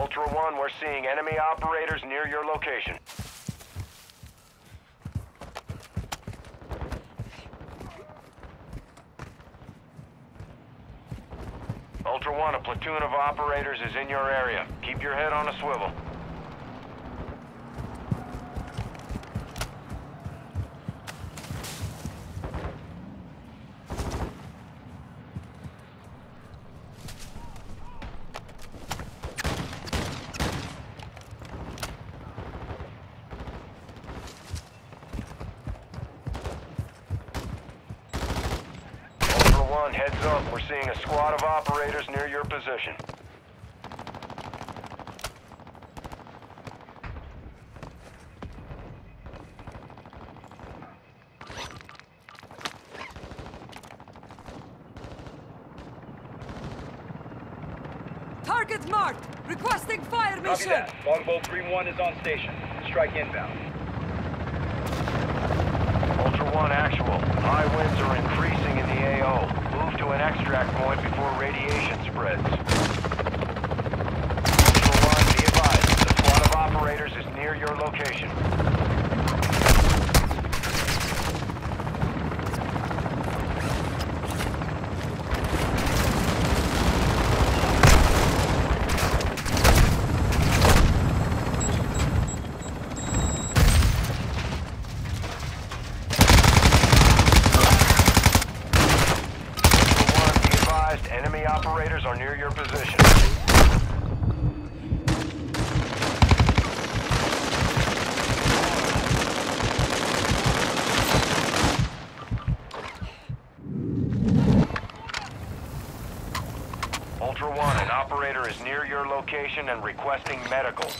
One, we're seeing enemy operators near your location. Ultra One, a platoon of operators is in your area. Keep your head on a swivel. Ultra One, heads up. We're seeing a squad of operators near your position. Target marked! Requesting fire Copy mission! that. Longbow 3-1 is on station. Strike inbound. Ultra One, actual. High winds are increasing in the AO. Move to an extract point before radiation spreads. Ultra One, be advised. The squad of operators is near your location. Ultra One, be advised. Enemy operators are near your position. Ultra One, an operator is near your location and requesting medical.